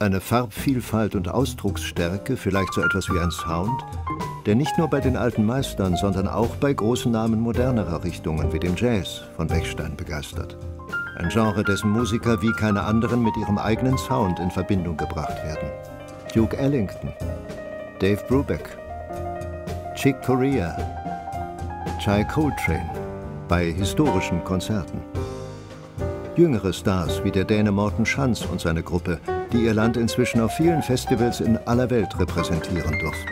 Eine Farbvielfalt und Ausdrucksstärke, vielleicht so etwas wie ein Sound, der nicht nur bei den alten Meistern, sondern auch bei großen Namen modernerer Richtungen wie dem Jazz von Bechstein begeistert. Ein Genre, dessen Musiker wie keine anderen mit ihrem eigenen Sound in Verbindung gebracht werden. Duke Ellington, Dave Brubeck, Chick Corea, Chai Coltrane bei historischen Konzerten. Jüngere Stars wie der Däne Morten Schanz und seine Gruppe, die ihr Land inzwischen auf vielen Festivals in aller Welt repräsentieren durften.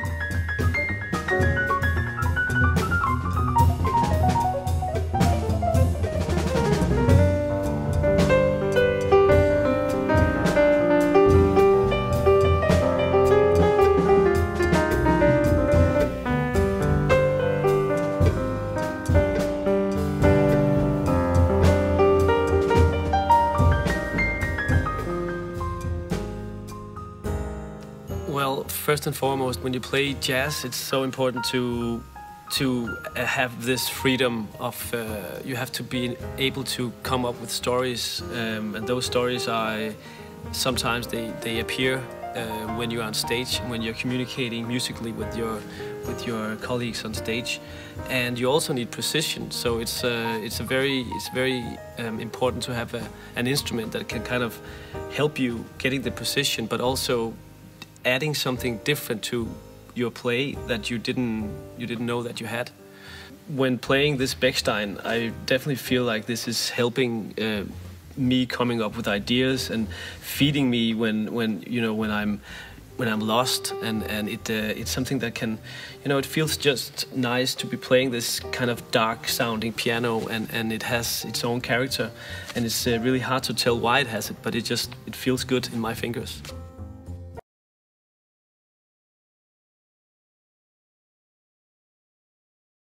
First and foremost, when you play jazz, it's so important to to have this freedom of uh, you have to be able to come up with stories, um, and those stories are sometimes they they appear uh, when you're on stage, when you're communicating musically with your with your colleagues on stage, and you also need precision. So it's uh, it's a very it's very um, important to have a, an instrument that can kind of help you getting the precision, but also adding something different to your play that you didn't you didn't know that you had. When playing this Bechstein, I definitely feel like this is helping uh, me coming up with ideas and feeding me when when you know when I'm when I'm lost and and it uh, it's something that can you know it feels just nice to be playing this kind of dark sounding piano and and it has its own character and it's uh, really hard to tell why it has it but it just it feels good in my fingers.